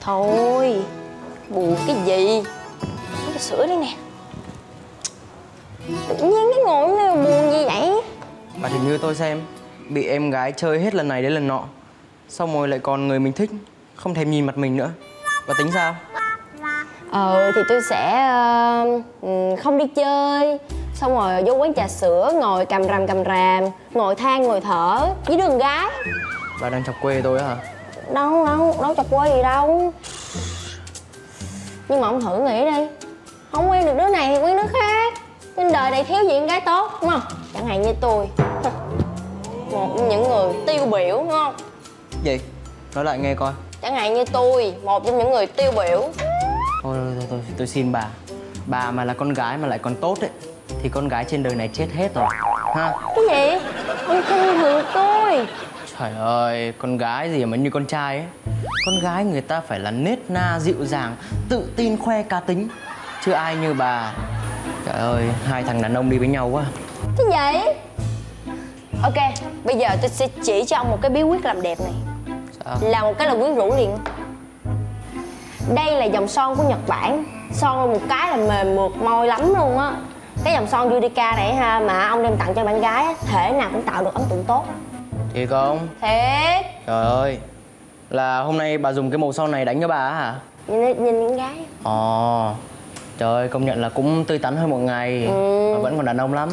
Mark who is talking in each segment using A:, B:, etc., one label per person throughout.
A: Thôi Buồn cái gì? Uống sữa đi nè. Tự nhiên cái ngồi này buồn gì vậy?
B: Bà thì như tôi xem Bị em gái chơi hết lần này đến lần nọ. Xong rồi lại còn người mình thích Không thèm nhìn mặt mình nữa. Bà tính sao?
A: Ờ thì tôi sẽ ừ, không đi chơi. Xong rồi vô quán trà sữa ngồi cầm rằm cầm ràm Ngồi than ngồi thở với đứa con gái.
B: Bà đang chọc quê tôi á hả?
A: Đâu đâu, đâu chọc quê gì đâu Nhưng mà ông thử nghĩ đi Không quen được đứa này thì quen đứa khác Trên đời này thiếu gì con gái tốt đúng không? Chẳng hạn như tôi Một trong những người tiêu biểu đúng không?
B: Gì? Nói lại nghe coi
A: Chẳng hạn như tôi, một trong những người tiêu biểu
B: Thôi thôi thôi, thôi tôi xin bà Bà mà là con gái mà lại còn tốt ấy Thì con gái trên đời này chết hết rồi Ha?
A: Cái gì? Ông khinh thường tôi
B: Trời ơi, con gái gì mà như con trai ấy? Con gái người ta phải là nết na dịu dàng Tự tin khoe cá tính. Chứ ai như bà. Trời ơi, hai thằng đàn ông đi với nhau quá.
A: Cái gì? Ok, bây giờ tôi sẽ chỉ cho ông một cái bí quyết làm đẹp này.
B: Sao?
A: Là một cái là quyến rũ liền. Đây là dòng son của Nhật Bản. Son một cái là mềm mượt môi lắm luôn á. Cái dòng son Yudica này ha mà ông đem tặng cho bạn gái á, Thể nào cũng tạo được ấn tượng tốt
B: Thiệt không?
A: Thiệt
B: Trời ơi. Là hôm nay bà dùng cái màu son này đánh cho bà á hả?
A: Nhìn, nhìn con gái.
B: Ồ Trời ơi, công nhận là cũng tươi tắn hơn một ngày.
A: Ừ.
B: Mà vẫn còn đàn ông lắm.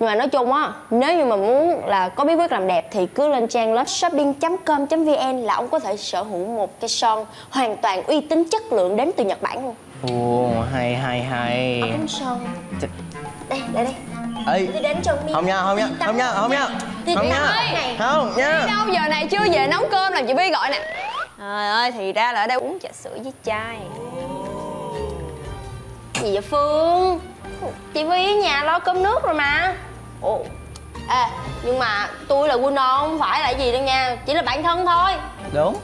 A: Nhưng mà nói chung á Nếu như mà muốn là có bí quyết làm đẹp Thì cứ lên trang loveshopping.com.vn Là ông có thể sở hữu một cái son Hoàn toàn uy tín chất lượng đến từ Nhật Bản luôn.
B: Ồ, hay hay hay.
A: Ống son
B: Ch-
A: Đây, đây đây
B: Ê,
A: Đi đến trong đi.
B: Không nha, không nha, không nha, không nha. Không nha, không nha.
A: Đâu giờ này chưa về nấu cơm làm chị Vi gọi nè. Trời ơi thì ra là ở đây uống trà sữa với chai. Gì vậy Phương? Chị Vi ở nhà lo cơm nước rồi mà. Ồ. Ê nhưng mà tôi là Wino không phải là gì đâu nha Chỉ là bạn thân thôi.
B: Đúng.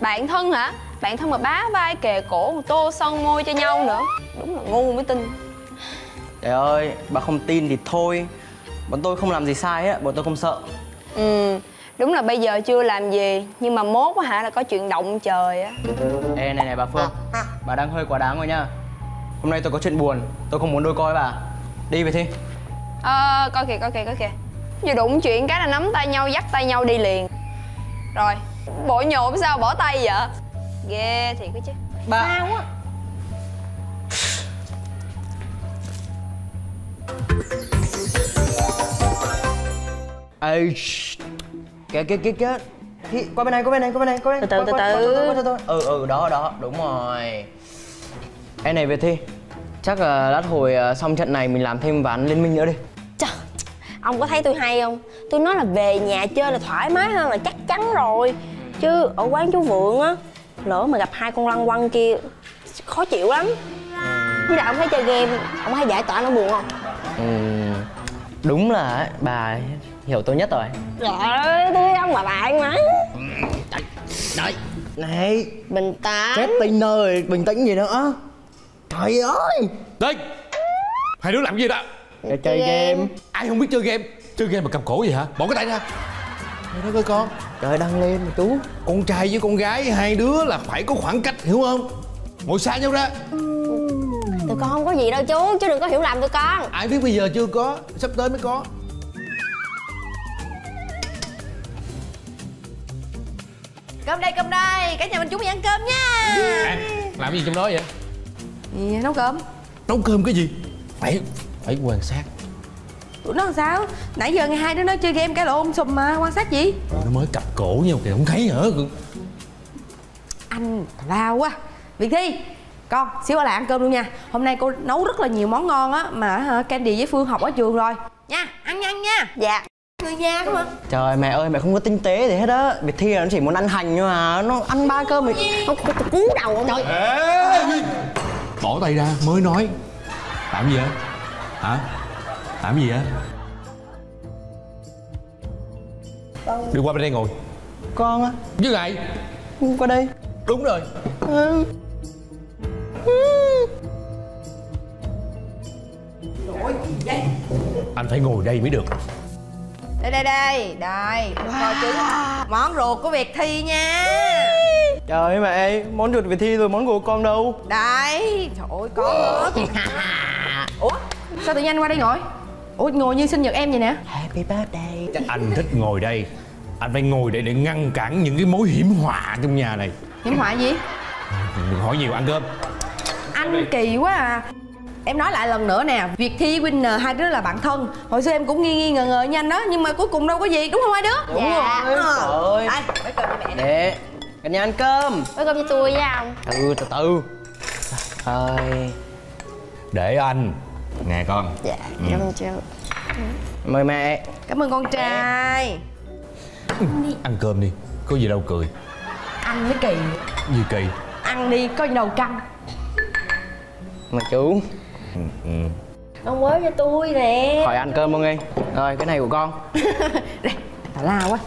A: Bạn thân hả? Bạn thân mà bá vai kề cổ tô son môi cho nhau nữa. Đúng là ngu mới tin
B: Trời ơi, bà không tin thì thôi. Bọn tôi không làm gì sai á, bọn tôi không sợ.
A: Ừ Đúng là bây giờ chưa làm gì Nhưng mà mốt á hả là có chuyện động trời á.
B: Ê này này bà Phương Bà đang hơi quá đáng rồi nha. Hôm nay tôi có chuyện buồn Tôi không muốn đôi coi bà. Đi về thi.
A: Ờ, coi kìa, coi kìa, coi kìa. Vừa đụng chuyện cái là nắm tay nhau, dắt tay nhau đi liền. Rồi, bộ nhộm sao bỏ tay vậy? Ghê thiệt cái chứ.
B: Bà
A: Sao á
B: Ê. Kìa kìa kìa kìa Thi, qua bên này, qua bên này, qua bên này, qua bên này
A: Từ từ, từ từ.
B: Ừ, ừ, đó, đó, đúng rồi Ê này Việt Thi Chắc là lát hồi ờ, xong trận này mình làm thêm ván liên minh nữa đi
A: Trời, ông có thấy tôi hay không? Tôi nói là về nhà chơi là thoải mái hơn là chắc chắn rồi Chứ ở quán chú Vượng á Lỡ mà gặp hai con lăng quăng kia Khó chịu lắm Với lại ông thấy chơi game, ông thấy giải tỏa nó buồn không?
B: ừ, Đúng là bà hiểu tôi nhất rồi.
A: Trời ơi, tôi ông mà bạn mà.
B: Đấy. Này.
A: Bình tĩnh.
B: Chết tinh rồi, bình tĩnh gì nữa? Trời ơi.
C: Đây. Hai đứa làm gì đó?
B: Chơi, chơi game.
C: Ai không biết chơi game? Chơi game mà cầm cổ gì hả? Bỏ cái tay ra. Đây đó coi con.
B: Trời đăng lên mà chú.
C: Con trai với con gái Hai đứa là phải có khoảng cách hiểu không? Ngồi xa nhau ra.
A: Tụi con không có gì đâu chú, chú đừng có hiểu lầm tụi con.
C: Ai biết bây giờ chưa có Sắp tới mới có
D: Cơm đây cơm đây, cả nhà mình chúng mình ăn cơm nha.
C: À, Làm gì trong đó vậy?
D: Gì nấu cơm.
C: Nấu cơm cái gì? Phải Phải quan sát.
D: Tụi nó làm sao? Nãy giờ ngày hai đứa nó chơi game cái lộn sùm mà quan sát gì?
C: Nó mới cặp cổ nhau kìa không thấy hả?
D: Anh lao quá. Việt Thi. Con xíu qua lại ăn cơm luôn nha. Hôm nay cô nấu rất là nhiều món ngon á Mà hả, Candy với Phương học ở trường rồi. Nha ăn nhanh nha.
A: Dạ
D: Người nhà không ạ
B: Trời mẹ ơi mẹ không có tinh tế gì hết á. Việt Thi là nó chỉ muốn ăn hành thôi mà Nó ăn ba cơm thì
A: có cú đầu không Trời
C: Ê, Bỏ tay ra mới nói. Làm gì vậy? Hả? Làm gì vậy? Đi qua bên đây ngồi.
B: Con á.
C: Với ai
B: Qua đây.
C: Đúng rồi.
B: Ừ.
C: Anh phải ngồi đây mới được
D: Đây đây đây. Đây Coi chứng Món ruột của Việt Thi nha.
B: Trời mẹ, món chuột về thi rồi, món của con đâu?
D: Đây. Trời ơi có hết Ủa sao tự nhiên anh qua đây ngồi? Ủa ngồi như sinh nhật em vậy nè.
B: Happy birthday.
C: Anh thích ngồi đây. Anh phải ngồi đây để ngăn cản những cái mối hiểm họa trong nhà này.
D: Hiểm họa gì?
C: Đừng hỏi nhiều ăn cơm.
D: Anh kỳ quá à Em nói lại lần nữa nè Việc thi Winner hai đứa là bạn thân. Hồi xưa em cũng nghi nghi ngờ ngờ như anh đó Nhưng mà cuối cùng đâu có gì đúng không hai đứa?
B: Đúng
A: Dạ.
B: rồi,
D: Ờ.
B: trời ơi
D: cho mẹ nè.
B: Để, cả nhà ăn cơm.
A: Bữa cơm cho tôi với ông
B: Từ từ. Từ Ơi,
C: để anh. Nè con.
A: Dạ, cảm ơn chú.
B: Mời mẹ.
D: Cảm ơn con trai.
C: Ăn cơm đi có gì đâu cười.
D: Anh mới kỳ.
C: Gì kỳ?
D: Ăn đi có gì đâu căng.
B: Mời chú
A: Ông bới cho tôi nè.
B: Hỏi ăn cơm không nghe Rồi, cái này của con.
D: Đây tào lao quá.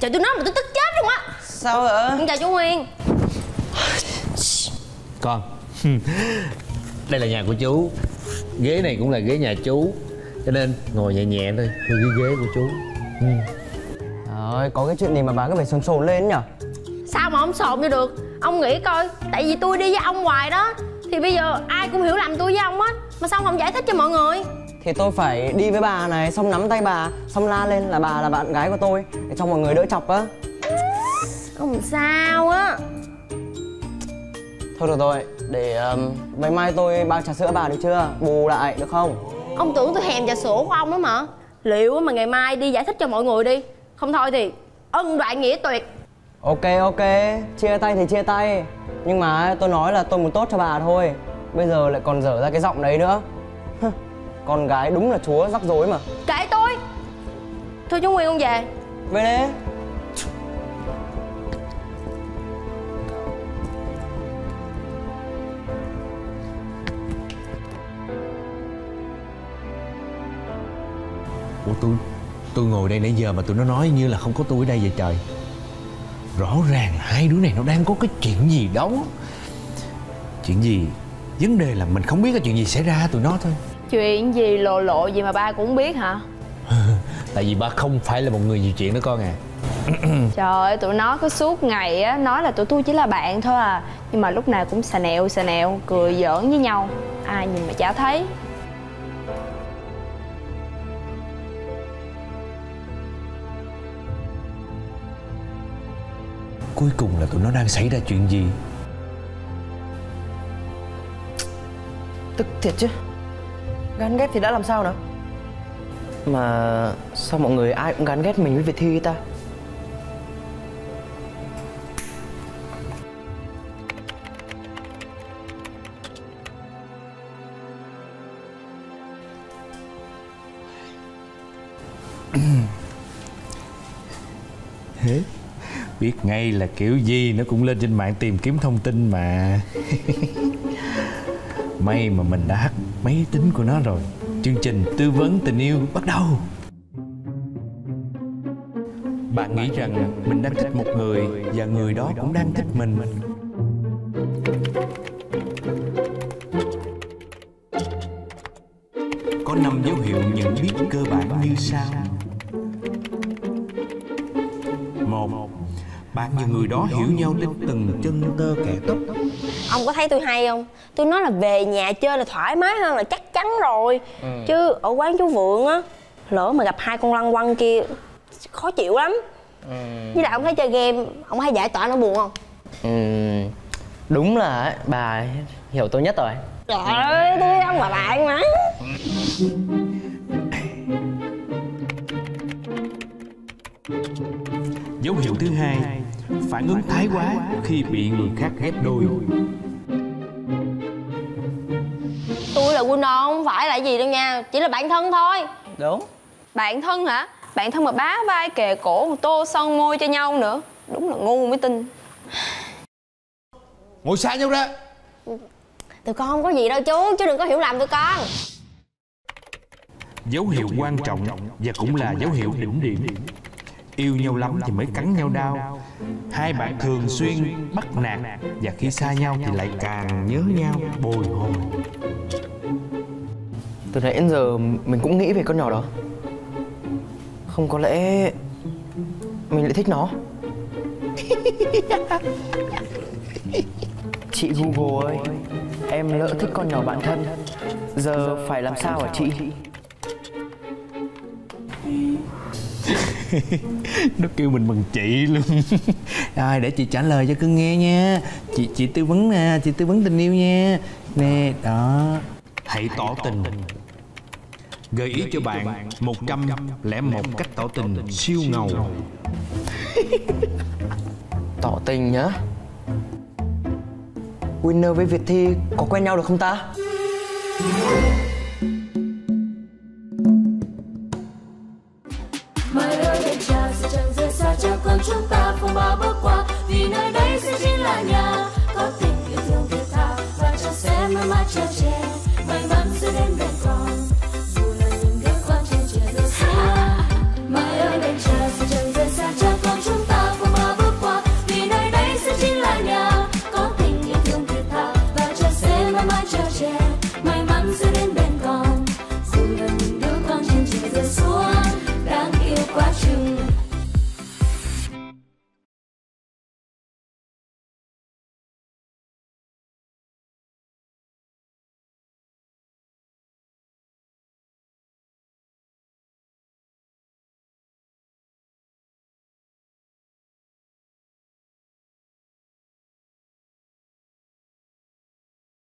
A: Trời tôi nói mà tôi tức chết luôn á.
B: Sao vậy?
A: Con chào chú Nguyên.
C: Con đây là nhà của chú. Ghế này cũng là ghế nhà chú. Cho nên ngồi nhẹ nhẹ thôi theo cái ghế của chú.
B: Rồi, có cái chuyện gì mà bà cứ phải sồn sồn lên nhở
A: mà ông sồn vô được. Ông nghĩ coi Tại vì tôi đi với ông hoài đó. Thì bây giờ ai cũng hiểu lầm tôi với ông á. Mà sao ông không giải thích cho mọi người?
B: Thì tôi phải đi với bà này, xong nắm tay bà Xong la lên là bà là bạn gái của tôi Để cho mọi người đỡ chọc á.
A: Không sao á.
B: Thôi được rồi, để um, ngày mai tôi bao trà sữa bà được chưa? Bù lại được không?
A: Ông tưởng tôi thèm trà sữa của ông đó mà. Liệu mà ngày mai đi giải thích cho mọi người đi. Không thôi thì ân đoạn nghĩa tuyệt
B: Ok ok, chia tay thì chia tay. Nhưng mà tôi nói là tôi muốn tốt cho bà thôi. Bây giờ lại còn dở ra cái giọng đấy nữa. Hừ, Con gái đúng là chúa rắc rối mà.
A: Kệ tôi. Thôi chú Nguyên con về.
B: Về đây
C: ủa tôi tôi ngồi đây nãy giờ mà tụi nó nói như là không có tôi ở đây vậy trời rõ ràng hai đứa này nó đang có cái chuyện gì đó. Chuyện gì? Vấn đề là mình không biết cái chuyện gì xảy ra tụi nó thôi.
E: Chuyện gì lộ lộ gì mà ba cũng biết hả?
C: tại vì ba không phải là một người nhiều chuyện đó con à.
E: Trời ơi, tụi nó cứ suốt ngày á nói là tụi tôi chỉ là bạn thôi à. Nhưng mà lúc nào cũng xà nẹo xà nẹo, cười giỡn với nhau. Ai nhìn mà chả thấy
C: cuối cùng là tụi nó đang xảy ra chuyện gì?
B: Tức thiệt chứ. Gắn ghét thì đã làm sao nữa? Mà sao mọi người ai cũng gắn ghét mình với Việt Thi ta
C: biết ngay là kiểu gì nó cũng lên trên mạng tìm kiếm thông tin mà. May mà mình đã hack máy tính của nó rồi. Chương trình tư vấn tình yêu bắt đầu. Bạn nghĩ rằng mình đang thích một người và người đó cũng đang thích mình. Có năm dấu hiệu nhận biết cơ bản như sau. Một bạn và người đó hiểu nhau đến từng chân tơ kẻ tóc.
A: Ông có thấy tôi hay không? Tôi nói là về nhà chơi là thoải mái hơn là chắc chắn rồi. Chứ ở quán chú Vượng á Lỡ mà gặp hai con lăng quăng kia Khó chịu lắm. Với lại ông thấy chơi game Ông thấy giải tỏa nó buồn không?
B: Ừm, Đúng là bà hiểu tôi nhất rồi.
A: Trời ơi tôi ông là bạn mà.
C: Dấu hiệu thứ hai phản ứng thái quá khi bị người khác ghép đôi.
A: Tôi là Winner không phải là gì đâu nha Chỉ là bạn thân thôi.
B: Đúng.
E: Bạn thân hả? Bạn thân mà bá vai kề cổ tô son môi cho nhau nữa. Đúng là ngu mới tin.
C: Ngồi xa nhau ra.
A: Tụi con không có gì đâu chú Chú đừng có hiểu lầm tụi con.
C: Dấu hiệu quan trọng và cũng là dấu hiệu đỉnh điểm yêu nhau lắm thì mới cắn nhau đau. hai bạn thường xuyên bắt nạt và khi xa nhau thì lại càng nhớ nhau. bồi hồi.
B: Từ nãy đến giờ mình cũng nghĩ về con nhỏ đó. Không có lẽ Mình lại thích nó. Chị Google ơi Em lỡ thích con nhỏ bạn thân. Giờ phải làm sao hả chị
C: nó kêu mình bằng chị luôn. Rồi để chị trả lời cho cưng nghe nha. Chị chị tư vấn nè chị tư vấn tình yêu nha. Nè đó. Hãy tỏ tình. gợi ý cho bạn 101 cách tỏ tình siêu ngầu.
B: Tỏ tình nhá. Winner với Việt Thi có quen nhau được không
F: ta?